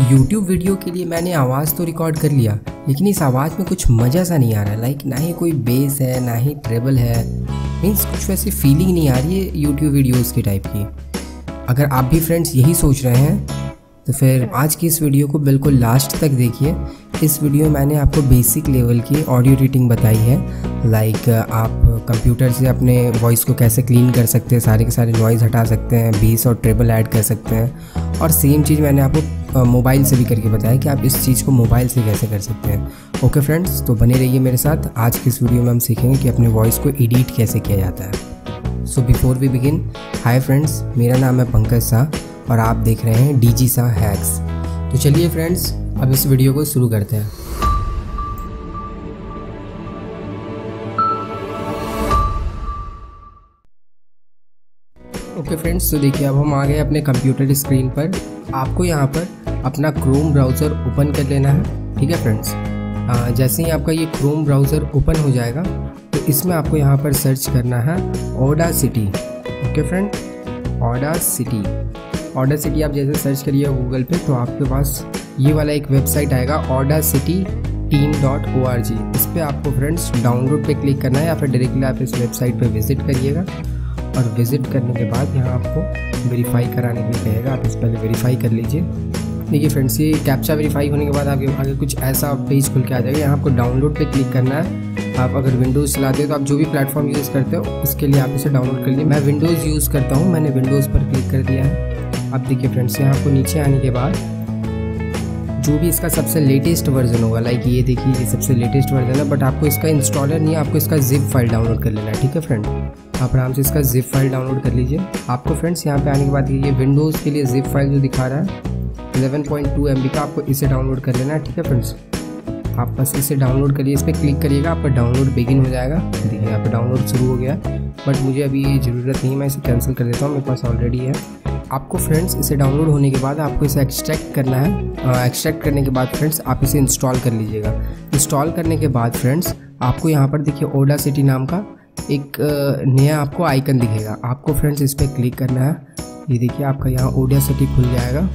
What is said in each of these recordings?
YouTube video के लिए मैंने आवाज़ तो रिकॉर्ड कर लिया लेकिन इस आवाज़ में कुछ मज़ा सा नहीं आ रहा है लाइक ना ही कोई बेस है ना ही ट्रेबल है। मीन्स कुछ वैसी फीलिंग नहीं आ रही है यूट्यूब वीडियोज़ की टाइप की। अगर आप भी फ्रेंड्स यही सोच रहे हैं तो फिर आज की इस वीडियो को बिल्कुल लास्ट तक देखिए। इस वीडियो में मैंने आपको बेसिक लेवल की ऑडियो एडिटिंग बताई है। लाइक आप कंप्यूटर से अपने वॉइस को कैसे क्लीन कर सकते हैं सारे के सारे नॉइज़ हटा सकते हैं बीस और ट्रेबल ऐड कर सकते हैं। और सेम चीज़ मैंने आपको मोबाइल से भी करके बताया कि आप इस चीज़ को मोबाइल से कैसे कर सकते हैं। ओके फ्रेंड्स तो बने रहिए मेरे साथ। आज की इस वीडियो में हम सीखेंगे कि अपने वॉइस को एडिट कैसे किया जाता है। So before we begin hi friends मेरा नाम है पंकज शाह और आप देख रहे हैं डी जी सा हैक्स। तो चलिए फ्रेंड्स, अब इस वीडियो को शुरू करते हैं। ओके फ्रेंड्स तो देखिए, अब हम आ गए अपने कंप्यूटर स्क्रीन पर। आपको यहाँ पर अपना क्रोम ब्राउज़र ओपन कर लेना है, ठीक है फ्रेंड्स जैसे ही आपका ये क्रोम ब्राउज़र ओपन हो जाएगा तो इसमें आपको यहाँ पर सर्च करना है audacity okay friend audacity audacity आप जैसे सर्च करिए गूगल पे तो आपके पास ये वाला एक वेबसाइट आएगा audacity team dot O R G इस पर आपको फ्रेंड्स डाउनलोड पे क्लिक करना है, या फिर डायरेक्टली आप इस वेबसाइट पे विज़िट करिएगा। और विज़िट करने के बाद यहाँ आपको वेरीफाई कराने के लिए कहेगा, आप इस पहले वेरीफाई कर लीजिए। देखिए फ्रेंड्स ये कैप्चा वेरीफाई होने के बाद आपके आगे कुछ ऐसा पेज खुल के आ जाएगा। यहाँ आपको डाउनलोड पे क्लिक करना है। आप अगर विंडोज़ चलाते हो तो आप जो भी प्लेटफॉर्म यूज़ करते हो, उसके लिए आप इसे डाउनलोड कर लीजिए। मैं विंडोज़ यूज़ करता हूँ, मैंने विंडोज़ पर क्लिक कर दिया है। अब देखिए फ्रेंड्स यहाँ आपको नीचे आने के बाद जो भी इसका सबसे लेटेस्ट वर्जन होगा लाइक ये देखिए, ये सबसे लेटेस्ट वर्जन है बट आपको इसका इंस्टॉलर नहीं, आपको इसका जिप फ़ाइल डाउनलोड कर लेना है, ठीक है फ्रेंड आप आराम से इसका जिप फ़ाइल डाउनलोड कर लीजिए। आपको फ्रेंड्स यहाँ पे आने के बाद ये विंडोज़ के लिए जिप फ़ाइल जो दिखा रहा है 11.2 पॉइंट का आपको इसे डाउनलोड कर लेना है, ठीक है फ्रेंड्स आप बस इसे डाउनलोड करिए, इस पर क्लिक करिएगा, आपका डाउनलोड बिगिन हो जाएगा। देखिए, यहाँ पर डाउनलोड शुरू हो गया बट मुझे अभी ज़रूरत नहीं मैं इसे कैंसिल कर देता हूँ, मेरे पास ऑलरेडी है। आपको फ्रेंड्स इसे डाउनलोड होने के बाद आपको इसे एक्सट्रैक्ट करना है। एक्सट्रैक्ट करने के बाद फ्रेंड्स आप इसे इंस्टॉल कर लीजिएगा। इंस्टॉल करने के बाद फ्रेंड्स आपको यहाँ पर देखिए ओडा सिटी नाम का एक नया आपको आइकन दिखेगा। आपको फ्रेंड्स इस पर क्लिक करना है। ये देखिए, आपका यहाँ ओडा सिटी खुल जाएगा।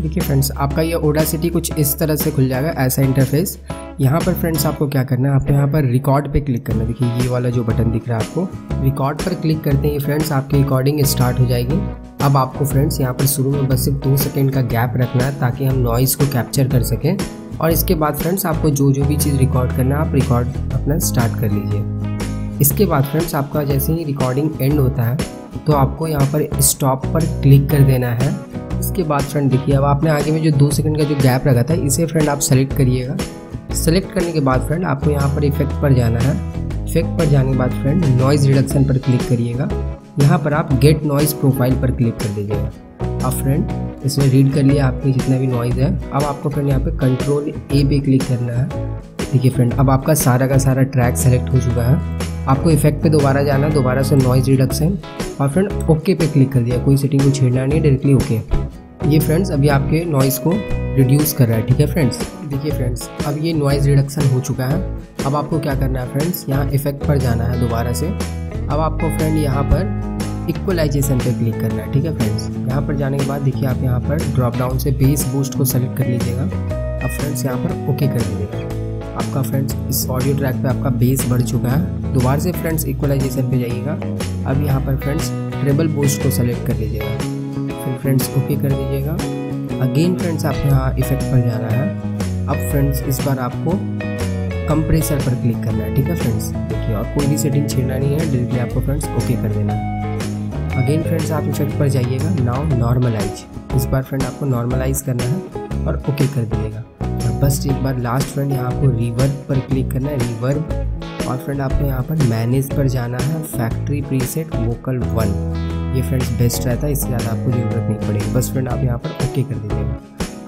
देखिए फ्रेंड्स आपका ये ओडा सिटी कुछ इस तरह से खुल जाएगा, ऐसा इंटरफेस यहाँ पर फ्रेंड्स आपको क्या करना है? आपको यहाँ पर रिकॉर्ड पे क्लिक करना है। देखिए, ये वाला जो बटन दिख रहा है आपको रिकॉर्ड पर क्लिक करते ही फ्रेंड्स आपकी रिकॉर्डिंग स्टार्ट हो जाएगी। अब आपको फ्रेंड्स यहाँ पर शुरू में बस सिर्फ़ दो सेकेंड का गैप रखना है ताकि हम नॉइज़ को कैप्चर कर सकें। और इसके बाद फ्रेंड्स आपको जो जो भी चीज़ रिकॉर्ड करना है, आप रिकॉर्ड अपना स्टार्ट कर लीजिए। इसके बाद फ्रेंड्स आपका जैसे ही रिकॉर्डिंग एंड होता है तो आपको यहाँ पर स्टॉप पर क्लिक कर देना है। इसके बाद फ्रेंड देखिए, अब आपने आगे में जो दो सेकंड का जो गैप रखा था, इसे फ्रेंड आप सेलेक्ट करिएगा। सेलेक्ट करने के बाद फ्रेंड आपको यहाँ पर इफ़ेक्ट पर जाना है। इफ़ेक्ट पर जाने के बाद फ्रेंड नॉइज़ रिडक्शन पर क्लिक करिएगा। यहाँ पर आप गेट नॉइज़ प्रोफ़ाइल पर क्लिक कर दीजिएगा। अब फ्रेंड इसमें रीड कर लिया आपके जितना भी नॉइज़ है। अब आपको फ्रेंड यहाँ पे कंट्रोल ए पे क्लिक करना है। देखिए फ्रेंड अब आपका सारा का सारा ट्रैक सेलेक्ट हो चुका है। आपको इफ़ेक्ट पे दोबारा जाना है, दोबारा से नॉइज़ रिडक्शन और फ्रेंड ओके पे क्लिक कर दिया, कोई सेटिंग को छेड़ना नहीं डायरेक्टली ओके ये फ्रेंड्स अभी आपके नॉइज़ को रिड्यूस कर रहा है, ठीक है फ्रेंड्स देखिए फ्रेंड्स अब ये नॉइज़ रिडक्शन हो चुका है। अब आपको क्या करना है फ्रेंड्स यहाँ इफ़ेक्ट पर जाना है दोबारा से। अब आपको फ्रेंड यहाँ पर इक्वलाइजेशन पे क्लिक करना है, ठीक है फ्रेंड्स यहाँ पर जाने के बाद देखिए आप यहाँ पर ड्रॉप डाउन से बेस बूस्ट को सेलेक्ट कर लीजिएगा। अब फ्रेंड्स यहाँ पर ओके कर दीजिएगा। आपका फ्रेंड्स इस ऑडियो ट्रैक पे आपका बेस बढ़ चुका है। दोबारा से फ्रेंड्स इक्वलाइजेशन पे जाइएगा। अब यहाँ पर फ्रेंड्स ट्रेबल बूस्ट को सेलेक्ट कर लीजिएगा फिर फ्रेंड्स ओके कर दीजिएगा। अगेन फ्रेंड्स आप यहाँ इफ़ेक्ट पर जाना है। अब फ्रेंड्स इस बार आपको कंप्रेसर पर क्लिक करना है। ठीक है फ्रेंड्स देखिए, और कोई भी सेटिंग छेड़ना नहीं है। डायरेक्टली आपको फ्रेंड्स ओके कर देना है। अगेन फ्रेंड्स आप इफ़ेक्ट पर जाइएगा। नाउ नॉर्मलाइज इस बार फ्रेंड आपको नॉर्मलाइज करना है और ओके कर दीजिएगा। बस एक बार लास्ट फ्रेंड यहाँ आपको रिवर्ब पर क्लिक करना है रिवर्ब और फ्रेंड आपको यहाँ पर मैनेज पर जाना है फैक्ट्री प्रीसेट वोकल वन ये फ्रेंड्स बेस्ट रहता है इससे ज़्यादा आपको ज़रूरत नहीं पड़ेगी। बस फ्रेंड आप यहाँ पर ओके कर दीजिएगा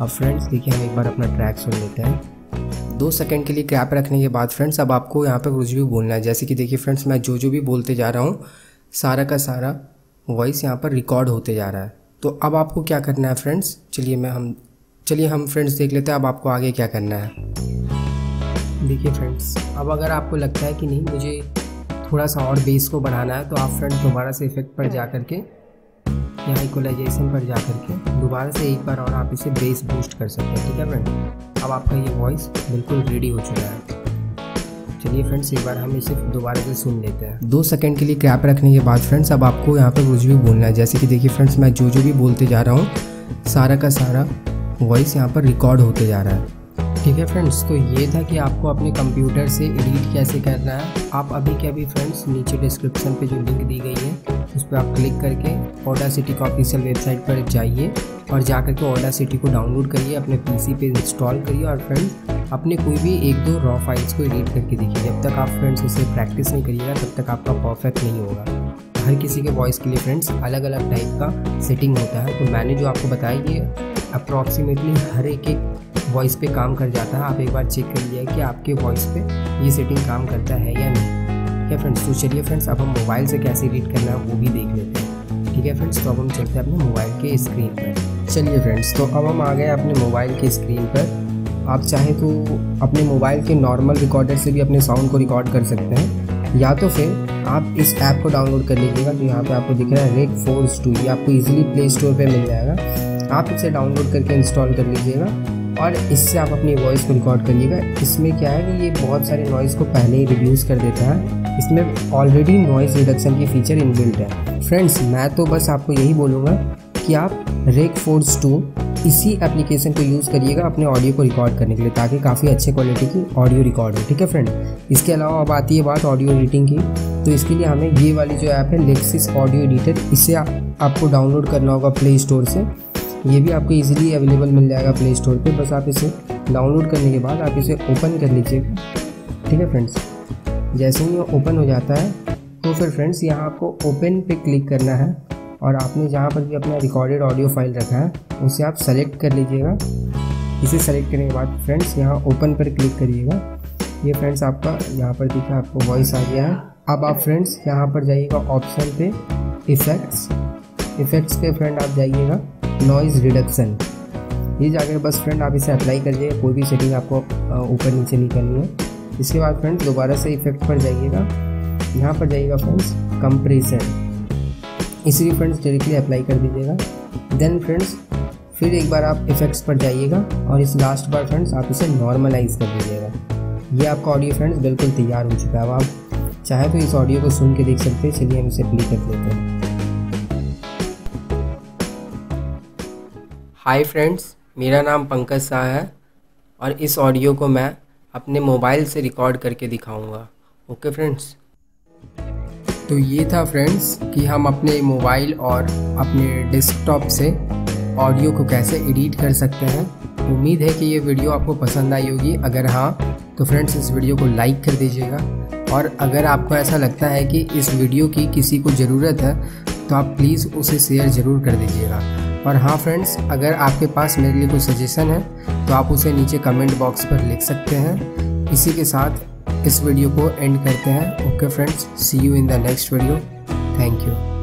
अब फ्रेंड्स देखिए हम एक बार अपना ट्रैक सुन लेते हैं। दो सेकंड के लिए क्रैप रखने के बाद फ्रेंड्स अब आपको यहाँ पर कुछ भी बोलना है। जैसे कि देखिए फ्रेंड्स मैं जो जो भी बोलते जा रहा हूँ, सारा का सारा वॉइस यहाँ पर रिकॉर्ड होते जा रहा है। तो अब आपको क्या करना है फ्रेंड्स चलिए मैं हम चलिए हम फ्रेंड्स देख लेते हैं, अब आपको आगे क्या करना है। देखिए फ्रेंड्स अब अगर आपको लगता है कि नहीं, मुझे थोड़ा सा और बेस को बढ़ाना है तो आप फ्रेंड्स दोबारा से इफ़ेक्ट पर जा करके यहाँ इक्वलाइजेशन पर जा करके, दोबारा से एक बार और आप इसे बेस बूस्ट कर सकते हैं, ठीक है फ्रेंड अब आपका ये वॉइस बिल्कुल रेडी हो चुका है। चलिए फ्रेंड्स एक बार हम इसे दोबारा से सुन लेते हैं। दो सेकंड के लिए क्रैप रखने के बाद फ्रेंड्स अब आपको यहाँ पर कुछ भी बोलना है। जैसे कि देखिए फ्रेंड्स मैं जो जो भी बोलते जा रहा हूँ, सारा का सारा वॉइस यहाँ पर रिकॉर्ड होते जा रहा है। ठीक है फ्रेंड्स तो ये था कि आपको अपने कंप्यूटर से एडिट कैसे करना है। आप अभी के अभी फ्रेंड्स नीचे डिस्क्रिप्शन पे जो लिंक दी गई है, उस पर आप क्लिक करके ओडा सिटी का ऑफिशियल वेबसाइट पर जाइए और जा करके ओडा सिटी को डाउनलोड करिए, अपने पीसी पे इंस्टॉल करिए और फ्रेंड्स अपने कोई भी एक दो रॉ फाइल्स को एडिट करके देखिए। जब तक आप फ्रेंड्स उसे प्रैक्टिस नहीं करिएगा, तब तक आपका परफेक्ट नहीं होगा। हर किसी के वॉइस के लिए फ्रेंड्स अलग अलग टाइप का सेटिंग होता है। तो मैंने जो आपको बताया, ये अप्रॉक्सीमेटली हर एक एक वॉइस पे काम कर जाता है। आप एक बार चेक कर लीजिए कि आपके वॉइस पे ये सेटिंग काम करता है या नहीं। क्या फ्रेंड्स तो चलिए फ्रेंड्स अब हम मोबाइल से कैसे रीड करना है वो भी देख लेते हैं। ठीक है फ्रेंड्स तो अब हम चलते हैं अपने मोबाइल के स्क्रीन पर। चलिए फ्रेंड्स तो अब हम आ गए अपने मोबाइल के स्क्रीन पर। आप चाहे तो अपने मोबाइल के नॉर्मल रिकॉर्डर से भी अपने साउंड को रिकॉर्ड कर सकते हैं। या तो फिर आप इस ऐप को डाउनलोड कर लीजिएगा जो यहाँ पे आपको दिख रहा है रेक फोर्स टू ये आपको इजीली प्ले स्टोर पे मिल जाएगा। आप इसे डाउनलोड करके इंस्टॉल कर लीजिएगा और इससे आप अपनी वॉइस को रिकॉर्ड करिएगा। इसमें क्या है कि ये बहुत सारे नॉइज़ को पहले ही रिड्यूस कर देता है। इसमें ऑलरेडी नॉइज़ रिडक्शन की फीचर इनबिल्ट है। फ्रेंड्स मैं तो बस आपको यही बोलूँगा कि आप रेक फोर्स टू इसी एप्लीकेशन को यूज़ करिएगा अपने ऑडियो को रिकॉर्ड करने के लिए, ताकि काफ़ी अच्छे क्वालिटी की ऑडियो रिकॉर्ड हो। ठीक है फ्रेंड इसके अलावा अब आती है बात ऑडियो एडिटिंग की। तो इसके लिए हमें ये वाली जो ऐप है लेक्सिस ऑडियो एडिटर इसे आपको डाउनलोड करना होगा प्ले स्टोर से। ये भी आपको इजीली अवेलेबल मिल जाएगा प्ले स्टोर पे। बस आप इसे डाउनलोड करने के बाद आप इसे ओपन कर लीजिएगा ठीक है फ्रेंड्स जैसे ही वो ओपन हो जाता है तो फिर फ्रेंड्स यहाँ आपको ओपन पे क्लिक करना है और आपने जहाँ पर भी अपना रिकॉर्डेड ऑडियो फ़ाइल रखा है, उसे आप सेलेक्ट कर लीजिएगा। इसे सेलेक्ट करने के बाद फ्रेंड्स यहाँ ओपन पर क्लिक करिएगा। ये फ्रेंड्स आपका यहाँ पर दिखा आपको वॉइस आ गया है। अब आप फ्रेंड्स यहाँ पर जाइएगा ऑप्शन पे इफ़ेक्ट्स इफ़ेक्ट्स पे फ्रेंड आप जाइएगा नॉइज़ रिडक्शन ये जाकर बस फ्रेंड आप इसे अप्लाई कर करिएगा कोई भी सेटिंग आपको ऊपर नीचे नहीं करनी है। इसके बाद फ्रेंड दोबारा से इफ़ेक्ट पर जाइएगा। यहाँ पर जाइएगा फ्रेंड्स कंप्रेशन इसे भी फ्रेंड्स डायरेक्टली अप्लाई कर दीजिएगा। देन फ्रेंड्स फिर एक बार आप इफेक्ट्स पर जाइएगा और इस लास्ट बार फ्रेंड्स आप इसे नॉर्मलाइज कर दीजिएगा। ये आपका ऑडियो फ्रेंड्स बिल्कुल तैयार हो चुका है अब आप चाहे तो इस ऑडियो को सुन के देख सकते हैं, चलिए हम इसे प्ले कर लेते हैं। हाय फ्रेंड्स मेरा नाम पंकज शाह है और इस ऑडियो को मैं अपने मोबाइल से रिकॉर्ड करके दिखाऊँगा। ओके फ्रेंड्स तो ये था फ्रेंड्स कि हम अपने मोबाइल और अपने डेस्कटॉप से ऑडियो को कैसे एडिट कर सकते हैं। उम्मीद है कि ये वीडियो आपको पसंद आई होगी। अगर हाँ तो फ्रेंड्स इस वीडियो को लाइक कर दीजिएगा। और अगर आपको ऐसा लगता है कि इस वीडियो की किसी को ज़रूरत है तो आप प्लीज़ उसे शेयर ज़रूर कर दीजिएगा। और हाँ फ्रेंड्स अगर आपके पास मेरे लिए कोई सजेशन है तो आप उसे नीचे कमेंट बॉक्स पर लिख सकते हैं। इसी के साथ इस वीडियो को एंड करते हैं। Okay friends see you in the next video thank you